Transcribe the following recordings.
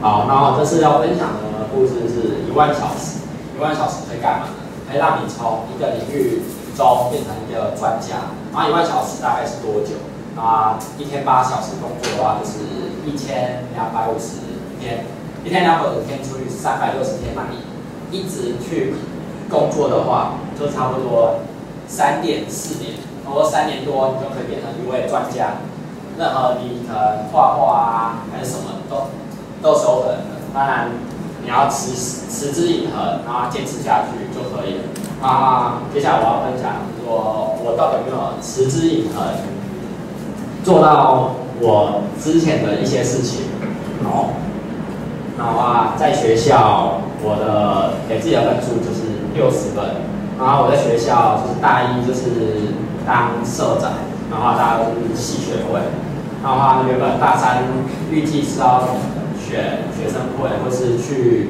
好，然后这次要分享的故事是一万小时，一万小时可以干嘛呢？可以让你从一个领域中变成一个专家。然后一万小时大概是多久？啊，一天八小时工作的话，就是一千两百五十天，一天两百五十天除以三百六十天，那你一直去工作的话，就差不多三点四年，或三年多，你就可以变成一位专家。任何你可能画画啊，还是什么都都是有可能的。当然，你要持持之以恒，然后坚持下去就可以了。啊，接下来我要分享说，我到底有没有持之以恒，做到我之前的一些事情。好，然后啊，在学校我的给自己的分数就是六十分。然后我在学校就是大一就是当社长，然后大家都是系学会。然后原本大三预计是要选学生会，或是去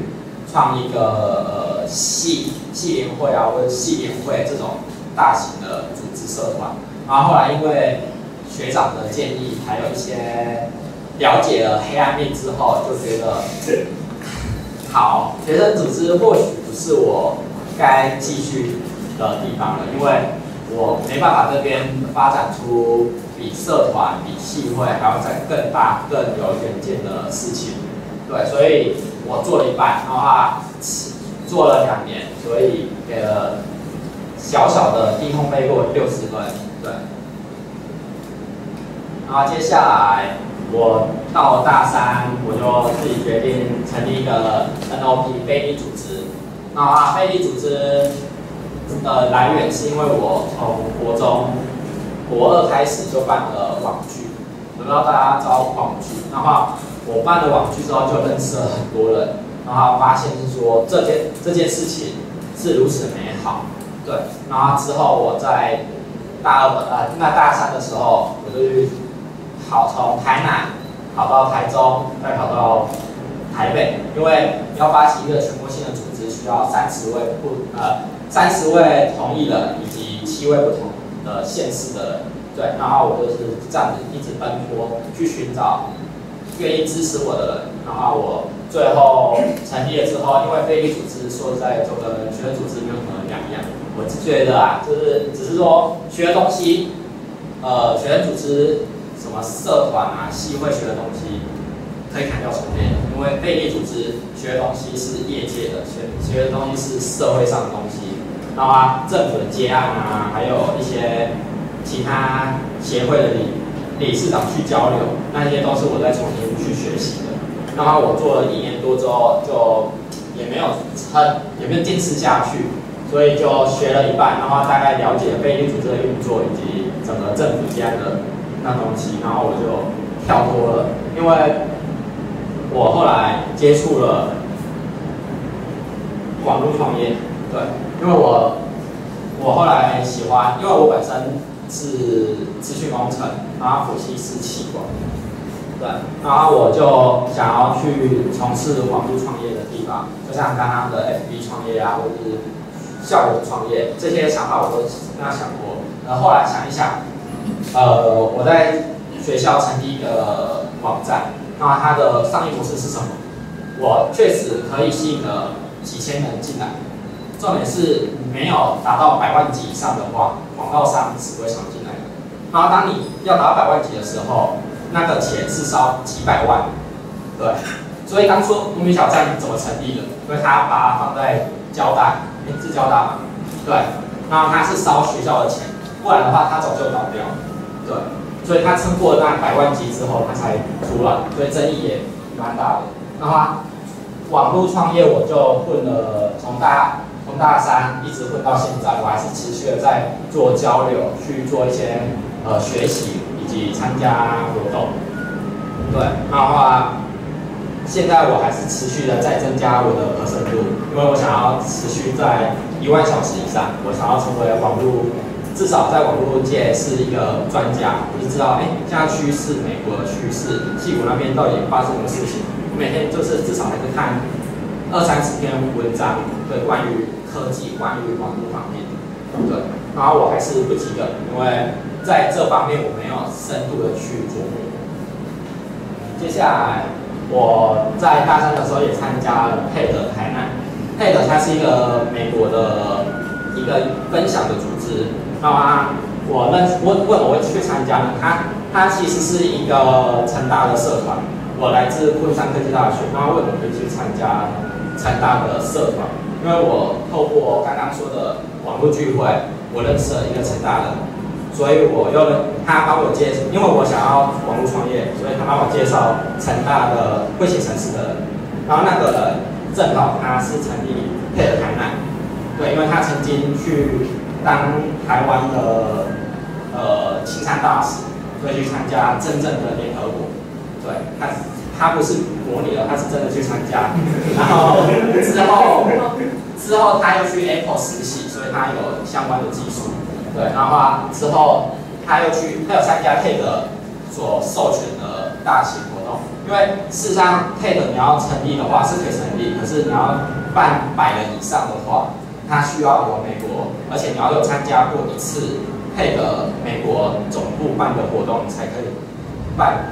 创一个呃系系联会啊，或者系联会这种大型的组织社团。然后后来因为学长的建议，还有一些了解了黑暗面之后，就觉得好，学生组织或许不是我该继续的地方了，因为我没办法这边发展出。比社团、比系会还要再更大、更有远见的事情，对，所以我做了一半，然后他做了两年，所以给了小小的低空飞过六十分，对。然后接下来我到大三，我就自己决定成立一个 NOP 非利组织。那非利组织的来源是因为我从国中。国二开始就办了网剧，不知道大家知道网剧。然后我办了网剧之后，就认识了很多人，然后发现是说这件这件事情是如此美好，对。然后之后我在大二呃，那大三的时候，我就去跑从台南跑到台中，再跑到台北，因为要发起一个全国性的组织，需要三十位不呃三十位同意人以及七位不同。的县市的人，对，然后我就是这样子一直奔波去寻找愿意支持我的人，然后我最后成立了之后，因为非利组织说实在就跟学生组织没有什么两样，我只觉得啊，就是只是说学的东西，呃，学生组织什么社团啊、系会学的东西可以砍掉重练，因为非利组织学的东西是业界的，学学的东西是社会上的东西。然后啊，政府的接案啊，还有一些其他协会的理理事长去交流，那些都是我在重新去学习的。然后我做了一年多之后，就也没有很也没有坚持下去，所以就学了一半，然后大概了解非利组织的运作以及整个政府间的那东西，然后我就跳脱了，因为我后来接触了网络创业。对，因为我我后来喜欢，因为我本身是资讯工程，然后辅系是气管，对，然后我就想要去从事网络创业的地方，就像刚刚的 FB 创业啊，或者是校园创业，这些想法我都跟他想过。然后后来想一想，呃，我在学校成立一个网站，那它的商业模式是什么？我确实可以吸引了几千人进来。重点是没有达到百万级以上的话，广告商是不会想进来的。然后当你要达到百万级的时候，那个钱是烧几百万，对。所以当初无名小站怎么成立的？因为他把它放在交大，哎，是交大嘛？对。然后他是烧学校的钱，不然的话他早就倒掉。对。所以他撑过那百万级之后，他才出来，所以争议也蛮大的。然后网络创业我就混了，从大。从大三一直混到现在，我还是持续的在做交流，去做一些呃学习以及参加活动。对，那的话，现在我还是持续的在增加我的可胜度，因为我想要持续在一万小时以上，我想要成为网络，至少在网络界是一个专家，我就知道哎，现在趋势，美国的趋势，戏谷那边到底发生什么事情，我每天就是至少还是看二三十篇文章，对，关于。科技关于网络方面，对，然后我还是不及格，因为在这方面我没有深度的去琢磨。接下来我在大三的时候也参加了配的台南，配的它是一个美国的一个分享的组织。那么我认问问我会去参加呢？它它其实是一个成大的社团。我来自昆山科技大学，那为什么会去参加成大的社团？因为我透过刚刚说的网络聚会，我认识了一个成大的，所以我又他帮我介，因为我想要网络创业，所以他帮我介绍成大的会写程式的人，然后那个人正好他是成立配合台南，对，因为他曾经去当台湾的呃青山大使，所以去参加真正的联合国。对他，他不是模拟了，他是真的去参加。然后之后，之后他又去 Apple 实习，所以他有相关的技术。对，然后啊，之后他又去，他有参加 TED 所授权的大型活动。因为事实上，TED 你要成立的话是可以成立，可是你要办百人以上的话，他需要有美国，而且你要有参加过一次 TED 美国总部办的活动，才可以办。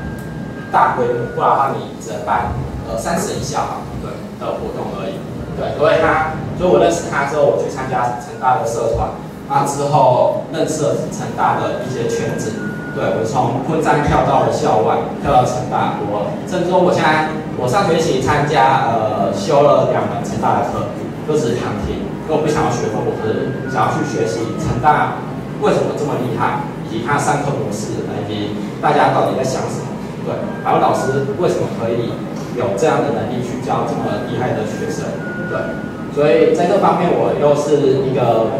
大规模，不然的话你只能办呃三十以下对的活动而已。对，所以他，所以我认识他之后，我去参加成大的社团，那之后认识了成大的一些圈子。对我从昆山跳到了校外，跳到成大，我甚至说我现在我上学期参加呃修了两门成大的课，都只是躺平，因为我不想要学风，我是想要去学习成大为什么这么厉害，以及他上课模式，以及大家到底在想什么。对，还有老师为什么可以有这样的能力去教这么厉害的学生？对，所以在这方面我又是一个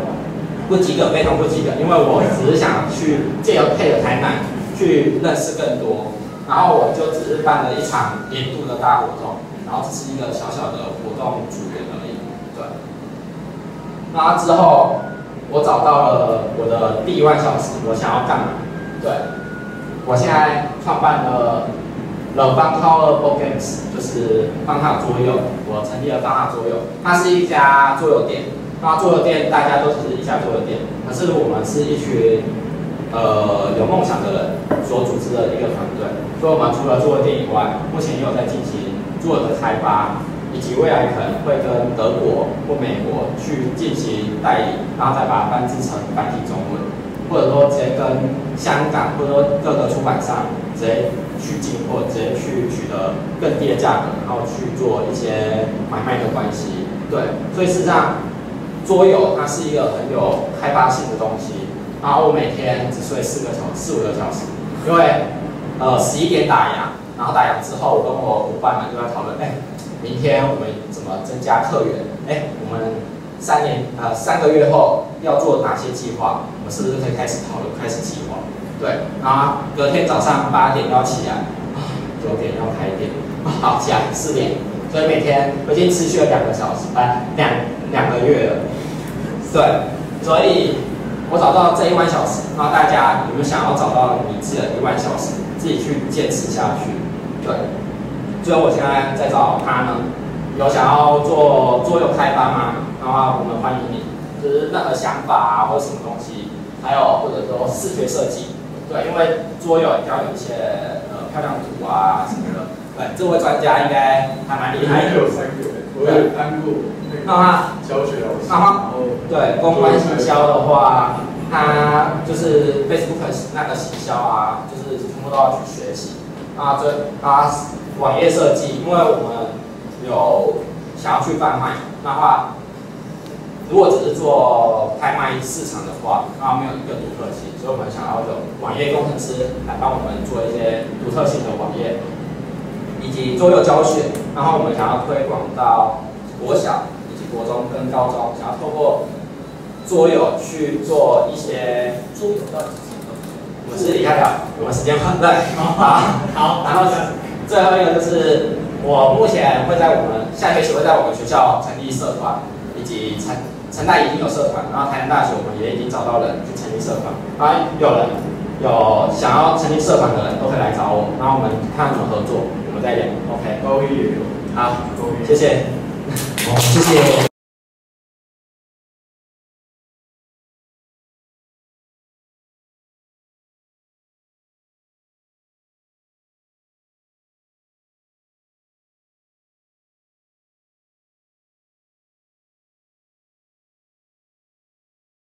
不及格，非常不及格，因为我只是想去借由配的台南去认识更多，然后我就只是办了一场年度的大活动，然后只是一个小小的活动组员而已。对，那之后我找到了我的第一万小时，我想要干嘛？对。我现在创办了 The Fun Tower Board Games，就是方塔桌游。我成立了方塔桌游，它是一家桌游店。那桌游店大家都是一家桌游店，可是我们是一群呃有梦想的人所组织的一个团队。所以，我们除了桌游店以外，目前也有在进行做的开发，以及未来可能会跟德国或美国去进行代理，然后再把它翻制成繁体中文。或者说直接跟香港或者说各个出版商直接去进货，直接去取得更低的价格，然后去做一些买卖的关系。对，所以事实上桌游它是一个很有开发性的东西。然后我每天只睡四个小时、四五个小时，因为呃十一点打烊，然后打烊之后，我跟我伙伴们就在讨论，哎，明天我们怎么增加客源？哎，我们三年呃三个月后要做哪些计划？我是不是可以开始讨论、开始计划？对，然后隔天早上八点要起来，九点要开店，好起来四点，所以每天我已经持续了两个小时，哎，两两个月了。对，所以我找到这一万小时，那大家有没有想要找到你自己的一万小时，自己去坚持下去？对，所以我现在在找他呢，有想要做桌游开发吗？的话，我们欢迎你，就是任何想法啊，或者什么东西。还有或者说视觉设计，对，因为桌游要有一些呃漂亮图啊什么的，对，这位专家应该还蛮厉害。有三个，我有当过那他教学老师。那他对公关行销的话，他就是 Facebook 那个行销啊，就是全部都要去学习。啊，这啊网页设计，因为我们有想要去贩卖，那话。如果只是做拍卖市场的话，那没有一个独特性，所以我们想要有网页工程师来帮我们做一些独特性的网页，以及桌游教学。然后我们想要推广到国小国中跟高中，想要透过桌游去做一些桌游的。我是李开表，我们时间很对，好，好，然后最后一个就是我目前会在我们下学期会在我们学校成立社团，以及成。成大已经有社团，然后台南大学我们也已经找到人去成立社团。啊，有人有想要成立社团的人都可以来找我，然后我们看怎么合作，我们再聊。OK，高一也有。好，谢谢。谢谢。